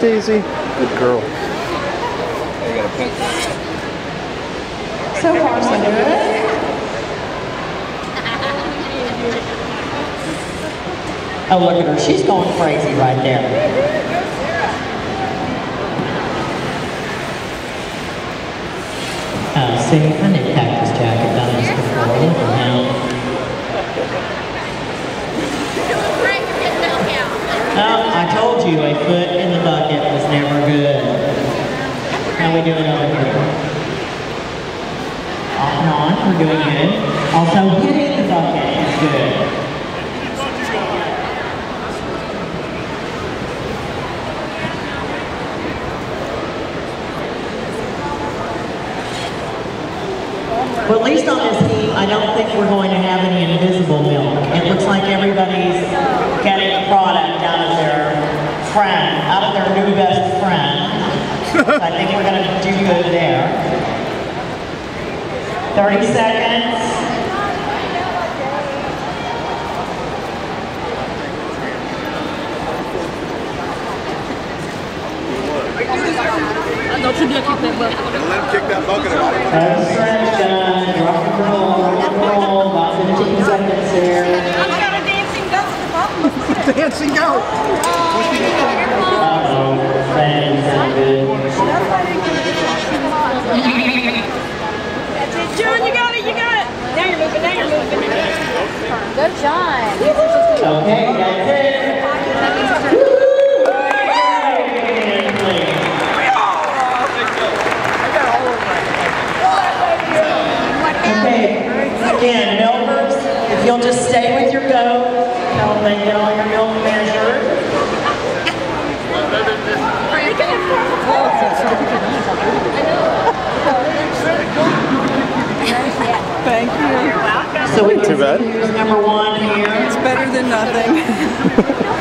Cassie? Good girl. So far, so good. Oh, look at her. She's going crazy right there. Uh, see, I need cactus jacket done this before. Look at him. Oh, I told you a foot in bucket was never good. How we doing over here? Off and on, we're doing good. Also, hitting the bucket is good. Well, at least on this team, I don't think we're going to have any invisible milk. It looks like everybody's getting a product out of their friend, out of their new best friend. So I think we're going to do good there. 30 seconds. Non, tu bien kick that butt. Let him kick that bucket about it. Have the stretch done. Rock rock and roll. About 15 seconds here. I've got a dancing goat at the bottom. Dancing goat. Uh-oh. That didn't sound good. John, you got it, you got it. Now you're moving, now you're moving. Good, John. Okay, that's it. Okay, again, milkers, if you'll just stay with your goat until they get all your milk measured. Thank you. So we can Too bad. see number one here. It's better than nothing.